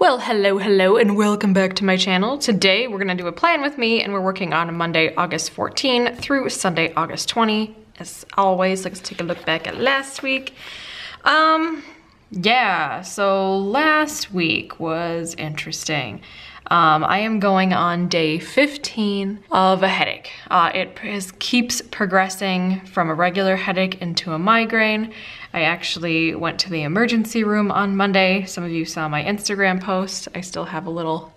Well, hello, hello, and welcome back to my channel. Today, we're gonna do a plan with me, and we're working on Monday, August 14 through Sunday, August 20. As always, let's take a look back at last week. Um, yeah, so last week was interesting. Um, I am going on day 15 of a headache. Uh, it is, keeps progressing from a regular headache into a migraine. I actually went to the emergency room on Monday. Some of you saw my Instagram post. I still have a little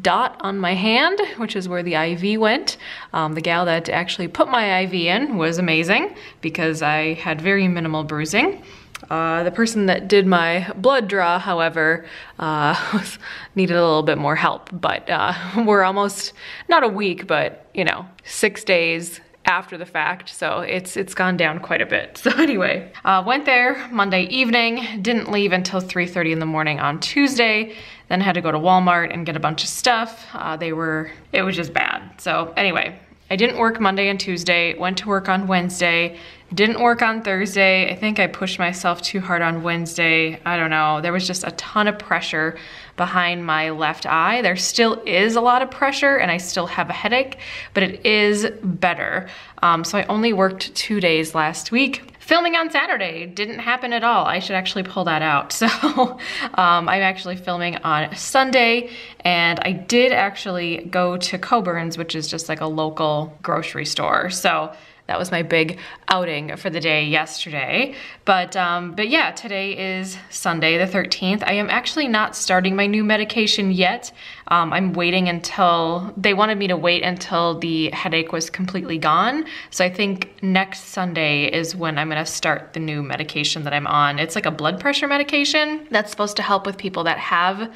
dot on my hand, which is where the IV went. Um, the gal that actually put my IV in was amazing because I had very minimal bruising. Uh, the person that did my blood draw, however, uh, needed a little bit more help, but uh, we're almost, not a week, but you know, six days after the fact, so it's it's gone down quite a bit. So anyway, uh, went there Monday evening, didn't leave until 3.30 in the morning on Tuesday, then had to go to Walmart and get a bunch of stuff. Uh, they were, it was just bad. So anyway, I didn't work Monday and Tuesday, went to work on Wednesday, didn't work on Thursday. I think I pushed myself too hard on Wednesday. I don't know. There was just a ton of pressure behind my left eye. There still is a lot of pressure and I still have a headache, but it is better. Um, so I only worked two days last week. Filming on Saturday didn't happen at all. I should actually pull that out. So um, I'm actually filming on Sunday and I did actually go to Coborn's, which is just like a local grocery store. So that was my big outing for the day yesterday. But, um, but yeah, today is Sunday the 13th. I am actually not starting my new medication yet. Um, I'm waiting until, they wanted me to wait until the headache was completely gone. So I think next Sunday is when I'm gonna start the new medication that I'm on. It's like a blood pressure medication that's supposed to help with people that have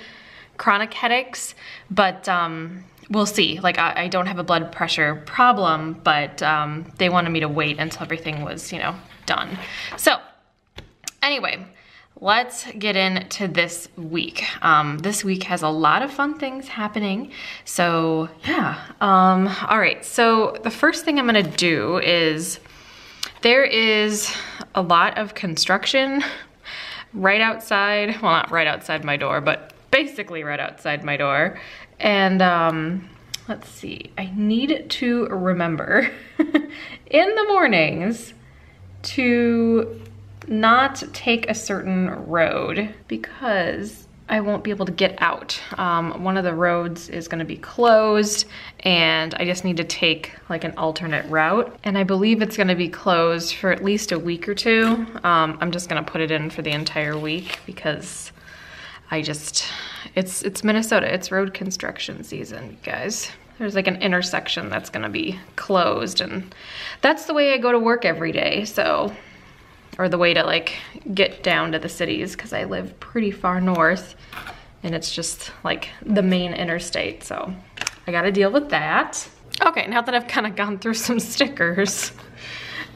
chronic headaches, but um, we'll see. Like I, I, don't have a blood pressure problem, but um, they wanted me to wait until everything was, you know, done. So anyway, let's get into this week. Um, this week has a lot of fun things happening. So yeah, um, all right. So the first thing I'm gonna do is there is a lot of construction right outside, well not right outside my door, but basically right outside my door. And um, let's see, I need to remember in the mornings to not take a certain road because I won't be able to get out. Um, one of the roads is gonna be closed and I just need to take like an alternate route. And I believe it's gonna be closed for at least a week or two. Um, I'm just gonna put it in for the entire week because I just, it's, it's Minnesota, it's road construction season, guys. There's like an intersection that's gonna be closed and that's the way I go to work every day, so, or the way to like get down to the cities because I live pretty far north and it's just like the main interstate, so I gotta deal with that. Okay, now that I've kind of gone through some stickers,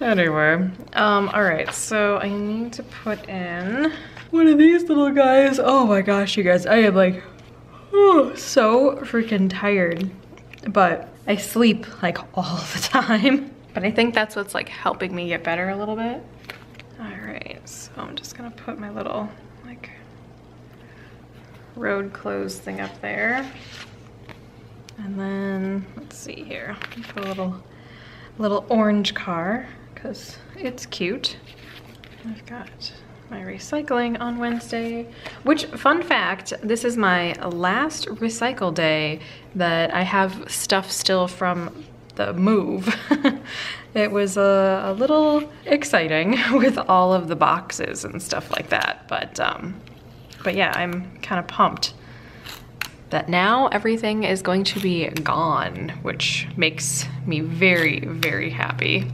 anyway, um, all right, so I need to put in one of these little guys. Oh my gosh, you guys, I am like, oh, so freaking tired. But I sleep like all the time. But I think that's what's like helping me get better a little bit. All right, so I'm just gonna put my little like road clothes thing up there. And then, let's see here, put a little, little orange car because it's cute. I've got my recycling on Wednesday, which fun fact, this is my last recycle day that I have stuff still from the move. it was a, a, little exciting with all of the boxes and stuff like that, but, um, but yeah, I'm kind of pumped that now everything is going to be gone, which makes me very, very happy.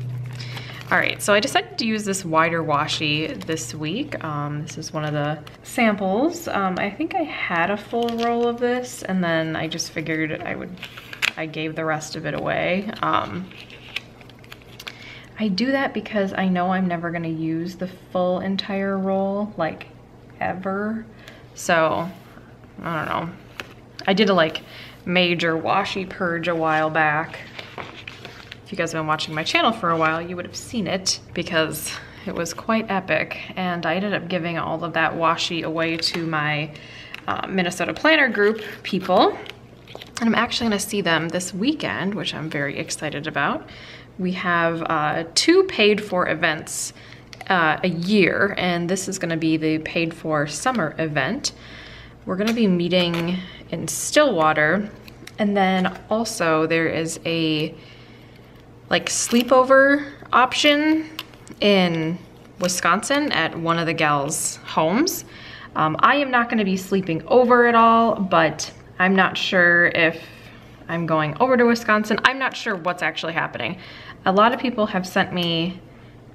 All right, so I decided to use this wider washi this week. Um, this is one of the samples. Um, I think I had a full roll of this and then I just figured I would, I gave the rest of it away. Um, I do that because I know I'm never gonna use the full entire roll, like ever. So, I don't know. I did a like major washi purge a while back if you guys have been watching my channel for a while, you would have seen it because it was quite epic. And I ended up giving all of that washi away to my uh, Minnesota Planner Group people. And I'm actually gonna see them this weekend, which I'm very excited about. We have uh, two paid for events uh, a year, and this is gonna be the paid for summer event. We're gonna be meeting in Stillwater, and then also there is a like sleepover option in Wisconsin at one of the gals' homes. Um, I am not gonna be sleeping over at all, but I'm not sure if I'm going over to Wisconsin. I'm not sure what's actually happening. A lot of people have sent me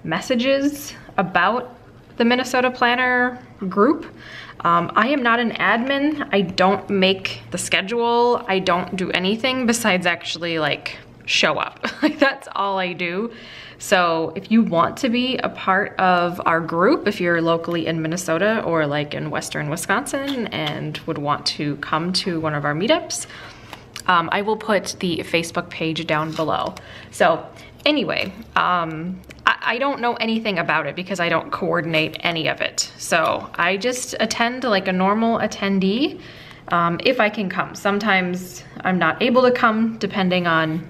messages about the Minnesota Planner group. Um, I am not an admin. I don't make the schedule. I don't do anything besides actually like show up. like that's all I do. So if you want to be a part of our group, if you're locally in Minnesota or like in Western Wisconsin and would want to come to one of our meetups, um, I will put the Facebook page down below. So anyway, um, I, I, don't know anything about it because I don't coordinate any of it. So I just attend like a normal attendee um, if I can come. Sometimes I'm not able to come depending on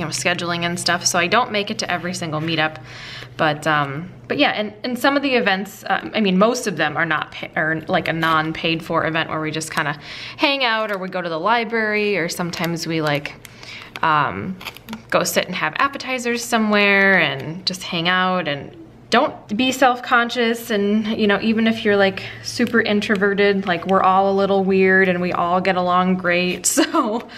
you know, scheduling and stuff. So I don't make it to every single meetup, but um, but yeah, and, and some of the events, uh, I mean, most of them are not pay, are like a non-paid for event where we just kind of hang out or we go to the library or sometimes we like um, go sit and have appetizers somewhere and just hang out and don't be self-conscious and you know even if you're like super introverted like we're all a little weird and we all get along great so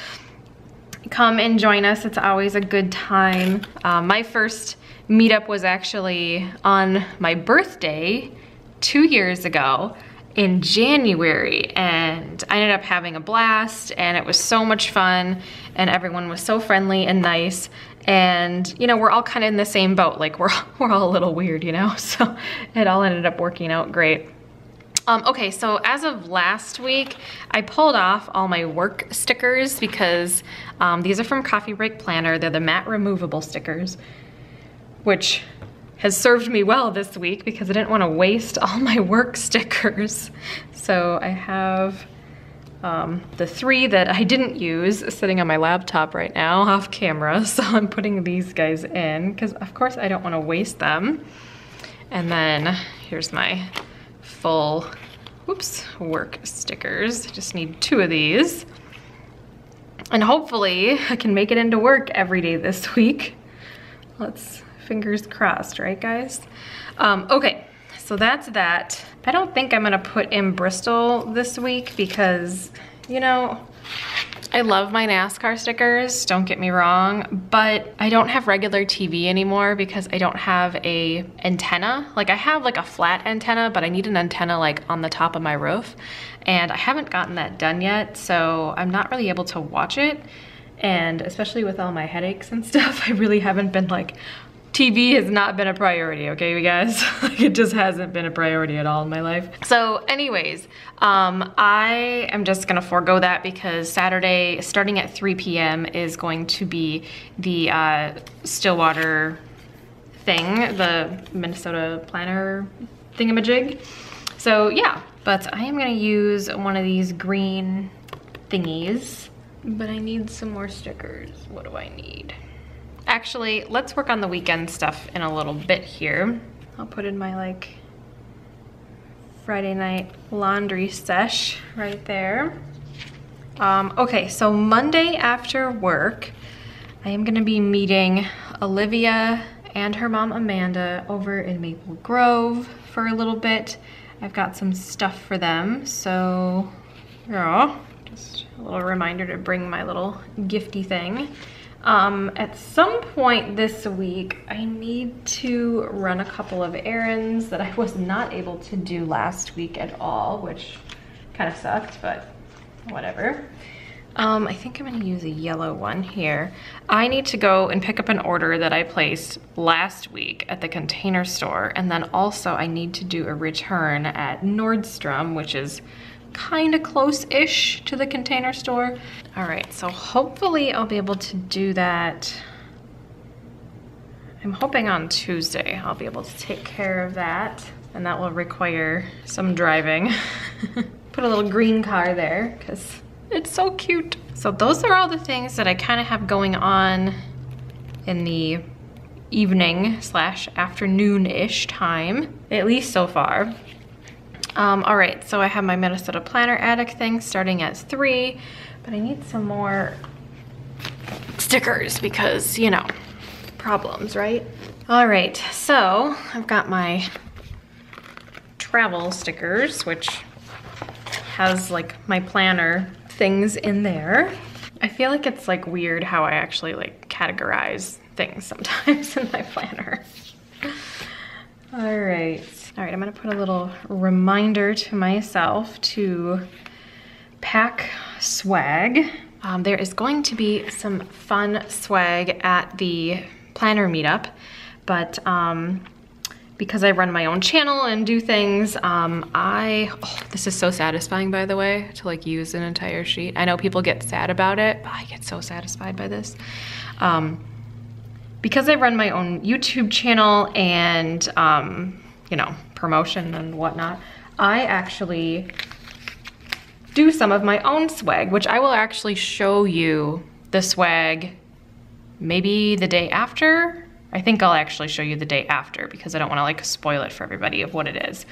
come and join us. It's always a good time. Um, my first meetup was actually on my birthday two years ago in January and I ended up having a blast and it was so much fun and everyone was so friendly and nice and you know we're all kind of in the same boat like we're we're all a little weird you know so it all ended up working out great um, okay, so as of last week, I pulled off all my work stickers because um, these are from Coffee Break Planner. They're the matte removable stickers, which has served me well this week because I didn't want to waste all my work stickers. So I have um, the three that I didn't use sitting on my laptop right now off camera. So I'm putting these guys in because of course I don't want to waste them. And then here's my full, whoops, work stickers. Just need two of these. And hopefully I can make it into work every day this week. Let's, fingers crossed, right guys? Um, okay, so that's that. I don't think I'm gonna put in Bristol this week because, you know, I love my NASCAR stickers, don't get me wrong, but I don't have regular TV anymore because I don't have a antenna. Like I have like a flat antenna, but I need an antenna like on the top of my roof. And I haven't gotten that done yet, so I'm not really able to watch it. And especially with all my headaches and stuff, I really haven't been like TV has not been a priority, okay, you guys? it just hasn't been a priority at all in my life. So anyways, um, I am just gonna forego that because Saturday, starting at 3 p.m. is going to be the uh, Stillwater thing, the Minnesota Planner thingamajig. So yeah, but I am gonna use one of these green thingies, but I need some more stickers. What do I need? Actually, let's work on the weekend stuff in a little bit here. I'll put in my like Friday night laundry sesh right there. Um, okay, so Monday after work, I am gonna be meeting Olivia and her mom Amanda over in Maple Grove for a little bit. I've got some stuff for them, so yeah, just a little reminder to bring my little gifty thing. Um, at some point this week, I need to run a couple of errands that I was not able to do last week at all, which kind of sucked, but whatever. Um, I think I'm gonna use a yellow one here. I need to go and pick up an order that I placed last week at the container store, and then also I need to do a return at Nordstrom, which is kind of close-ish to the container store. All right, so hopefully I'll be able to do that. I'm hoping on Tuesday I'll be able to take care of that and that will require some driving. put a little green car there because it's so cute. So those are all the things that I kind of have going on in the evening slash afternoon-ish time, at least so far. Um, all right, so I have my Minnesota Planner Addict thing starting at three, but I need some more stickers because, you know, problems, right? All right, so I've got my travel stickers, which has like my planner things in there. I feel like it's like weird how I actually like categorize things sometimes in my planner. All right. All right, I'm gonna put a little reminder to myself to pack swag. Um, there is going to be some fun swag at the planner meetup, but um, because I run my own channel and do things, um, I, oh, this is so satisfying by the way, to like use an entire sheet. I know people get sad about it, but I get so satisfied by this. Um, because I run my own YouTube channel and, um, you know, promotion and whatnot, I actually do some of my own swag, which I will actually show you the swag maybe the day after I think I'll actually show you the day after because I don't wanna like spoil it for everybody of what it is.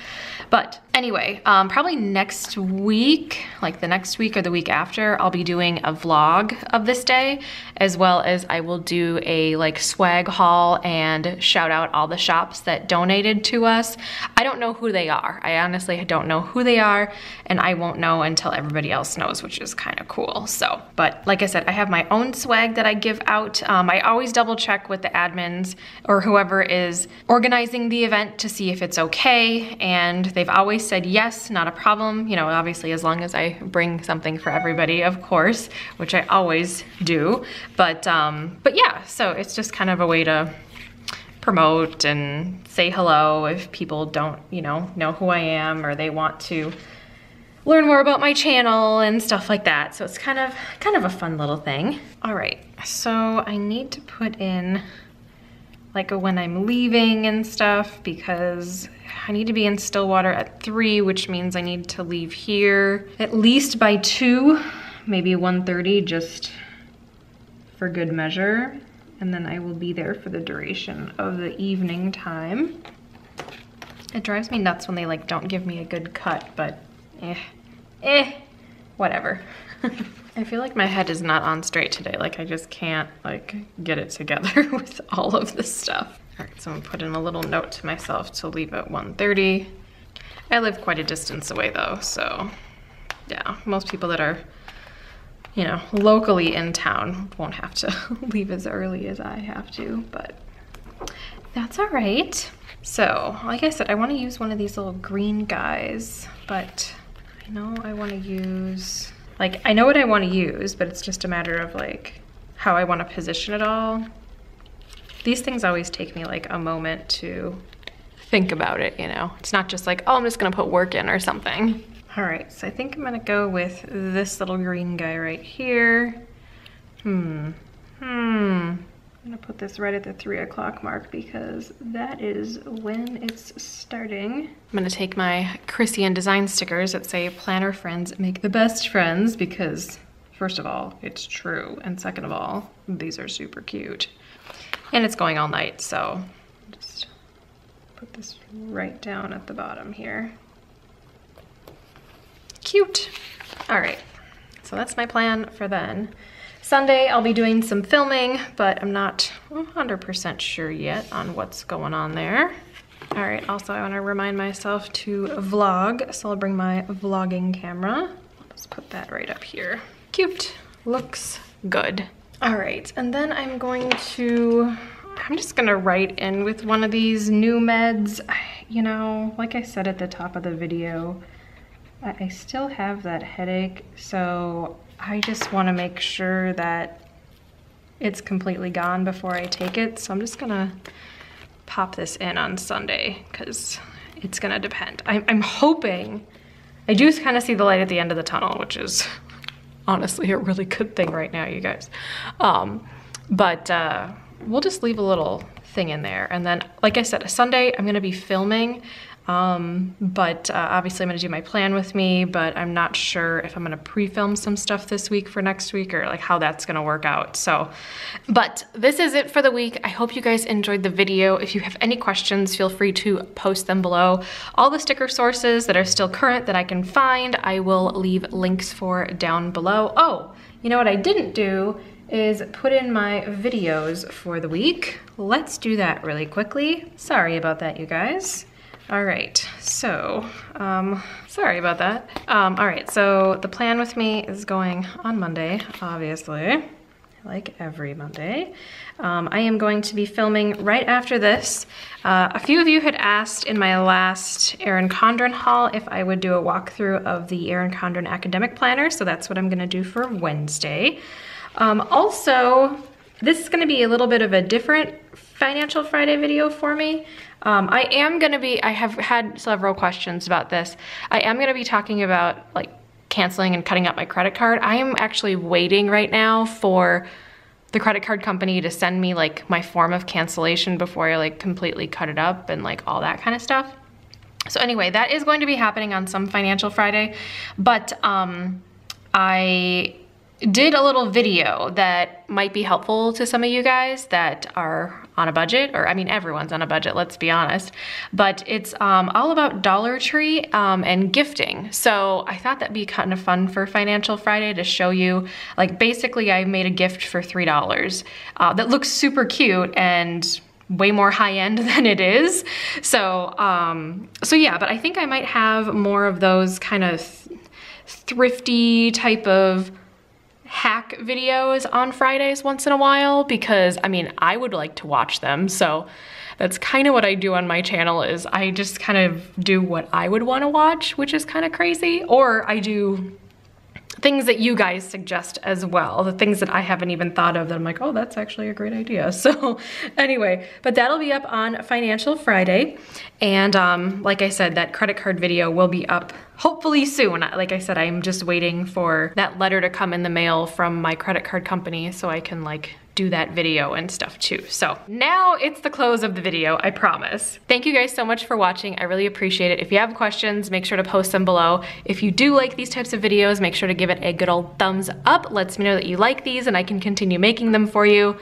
But anyway, um, probably next week, like the next week or the week after, I'll be doing a vlog of this day, as well as I will do a like swag haul and shout out all the shops that donated to us. I don't know who they are. I honestly don't know who they are and I won't know until everybody else knows, which is kind of cool. So, but like I said, I have my own swag that I give out. Um, I always double check with the admins or whoever is organizing the event to see if it's okay. And they've always said yes, not a problem. You know, obviously as long as I bring something for everybody, of course, which I always do. But, um, but yeah, so it's just kind of a way to promote and say hello if people don't, you know, know who I am or they want to learn more about my channel and stuff like that. So it's kind of kind of a fun little thing. All right, so I need to put in like a when I'm leaving and stuff because I need to be in Stillwater at three, which means I need to leave here at least by two, maybe 1.30 just for good measure. And then I will be there for the duration of the evening time. It drives me nuts when they like don't give me a good cut, but eh, eh, whatever. I feel like my head is not on straight today. Like I just can't like get it together with all of this stuff. All right, so I'm putting a little note to myself to leave at 1.30. I live quite a distance away though, so yeah, most people that are, you know, locally in town won't have to leave as early as I have to, but that's all right. So, like I said, I wanna use one of these little green guys, but I know I wanna use like, I know what I want to use, but it's just a matter of like how I want to position it all. These things always take me like a moment to think about it, you know? It's not just like, oh, I'm just gonna put work in or something. All right, so I think I'm gonna go with this little green guy right here. Hmm, hmm. I'm gonna put this right at the three o'clock mark because that is when it's starting. I'm gonna take my Krissyanne design stickers that say planner friends make the best friends because first of all, it's true. And second of all, these are super cute. And it's going all night, so just put this right down at the bottom here. Cute. All right, so that's my plan for then. Sunday, I'll be doing some filming, but I'm not 100% sure yet on what's going on there. All right, also I wanna remind myself to vlog, so I'll bring my vlogging camera. Let's put that right up here. Cute, looks good. All right, and then I'm going to, I'm just gonna write in with one of these new meds. You know, like I said at the top of the video, I still have that headache, so I just wanna make sure that it's completely gone before I take it. So I'm just gonna pop this in on Sunday because it's gonna depend. I'm, I'm hoping, I do kind of see the light at the end of the tunnel, which is honestly a really good thing right now, you guys. Um, but uh, we'll just leave a little thing in there. And then, like I said, a Sunday I'm gonna be filming Um, but uh, obviously I'm gonna do my plan with me, but I'm not sure if I'm gonna pre-film some stuff this week for next week or like how that's gonna work out. So, but this is it for the week. I hope you guys enjoyed the video. If you have any questions, feel free to post them below. All the sticker sources that are still current that I can find, I will leave links for down below. Oh, you know what I didn't do is put in my videos for the week. Let's do that really quickly. Sorry about that, you guys. All right, so, um, sorry about that. Um, all right, so the plan with me is going on Monday, obviously, like every Monday. Um, I am going to be filming right after this. Uh, a few of you had asked in my last Erin Condren haul if I would do a walkthrough of the Erin Condren Academic Planner, so that's what I'm gonna do for Wednesday. Um, also, this is gonna be a little bit of a different Financial Friday video for me. Um, I am gonna be, I have had several questions about this. I am gonna be talking about like canceling and cutting out my credit card. I am actually waiting right now for the credit card company to send me like my form of cancellation before I like completely cut it up and like all that kind of stuff. So anyway, that is going to be happening on some Financial Friday, but um, I did a little video that might be helpful to some of you guys that are on a budget, or I mean, everyone's on a budget, let's be honest. But it's um, all about Dollar Tree um, and gifting. So I thought that'd be kind of fun for Financial Friday to show you, like basically I made a gift for $3 uh, that looks super cute and way more high end than it is. So, um, so yeah, but I think I might have more of those kind of th thrifty type of hack videos on Fridays once in a while because I mean, I would like to watch them. So that's kind of what I do on my channel is I just kind of do what I would want to watch, which is kind of crazy. Or I do things that you guys suggest as well, the things that I haven't even thought of that I'm like, oh, that's actually a great idea. So anyway, but that'll be up on Financial Friday. And um, like I said, that credit card video will be up hopefully soon. Like I said, I'm just waiting for that letter to come in the mail from my credit card company so I can like do that video and stuff too. So now it's the close of the video, I promise. Thank you guys so much for watching. I really appreciate it. If you have questions, make sure to post them below. If you do like these types of videos, make sure to give it a good old thumbs up. Lets me know that you like these and I can continue making them for you.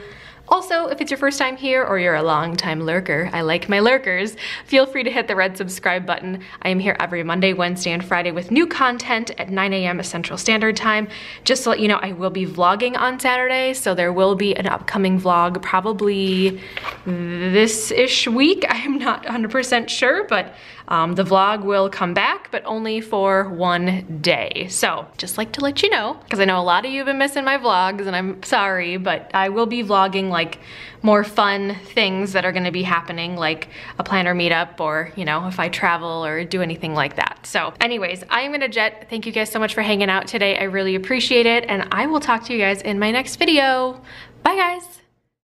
Also, if it's your first time here or you're a long time lurker, I like my lurkers, feel free to hit the red subscribe button. I am here every Monday, Wednesday, and Friday with new content at 9 a.m. Central Standard Time. Just to let you know, I will be vlogging on Saturday, so there will be an upcoming vlog probably this-ish week. I am not 100% sure, but um, the vlog will come back, but only for one day. So just like to let you know, because I know a lot of you have been missing my vlogs and I'm sorry, but I will be vlogging like more fun things that are gonna be happening like a planner meetup or, you know, if I travel or do anything like that. So anyways, I am gonna jet. Thank you guys so much for hanging out today. I really appreciate it and I will talk to you guys in my next video. Bye guys.